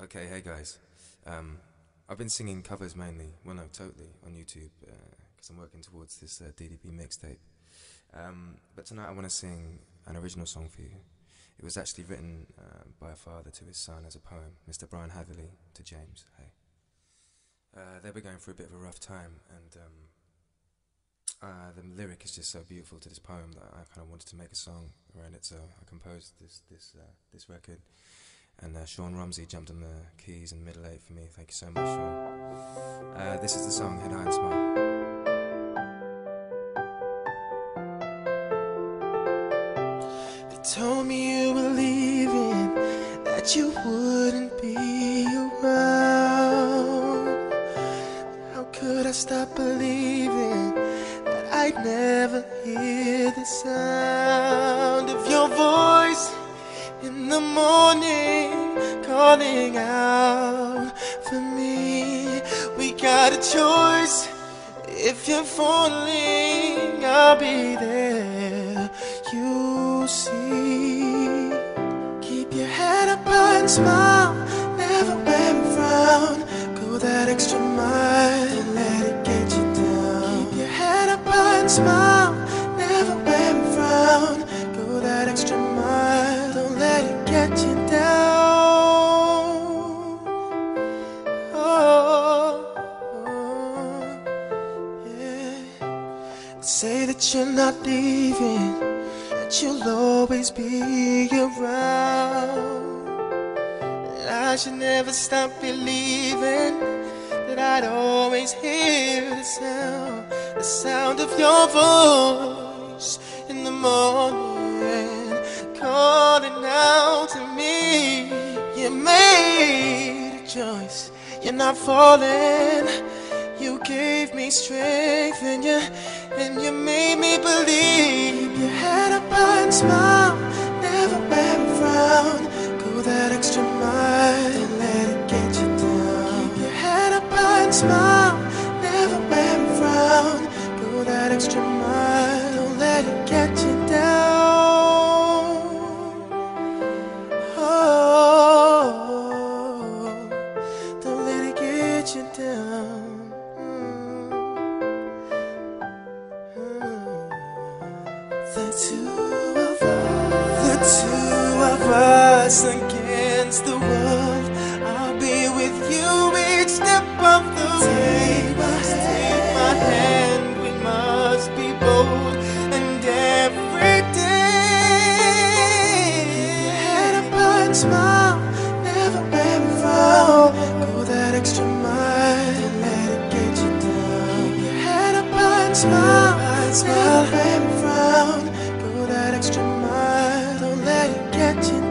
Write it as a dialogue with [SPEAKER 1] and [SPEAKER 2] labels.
[SPEAKER 1] Okay, hey guys. Um, I've been singing covers mainly, well, no, totally, on YouTube, because I'm working towards this uh, DdB mixtape. Um, but tonight I want to sing an original song for you. It was actually written uh, by a father to his son as a poem, Mr. Brian Hatherley to James. Hey. Uh, they were going through a bit of a rough time, and um, uh, the lyric is just so beautiful to this poem that I kind of wanted to make a song around it. So I composed this this uh, this record, and uh, Sean Rumsey jumped on the keys and middle eight for me. Thank you so much, Sean. Uh, this is the song Head High and Smile.
[SPEAKER 2] They told me you were leaving, that you wouldn't be around. How could I stop believing that I'd never hear the sound of your voice in the morning calling out for me? We got a choice. If you're falling, I'll be there. You see, keep your head up high and smile. Never wear a frown. Go that extra mile. Don't let it get you down. Keep your head up high and smile. Oh. Say that you're not leaving, that you'll always be around. I should never stop believing that I'd always hear the sound, the sound of your voice in the morning, choice, you're not falling. You gave me strength and you and you made me believe. You had a and smile, never wear The two of us, the two of us against the world. I'll be with you each step of the way. Take my hand, we must be bold, and every day. Head up and smile, never wear a frown. Go that extra mile and let it get you down. Keep your head up and smile, smile and frown. Go that extra mile, don't let it get you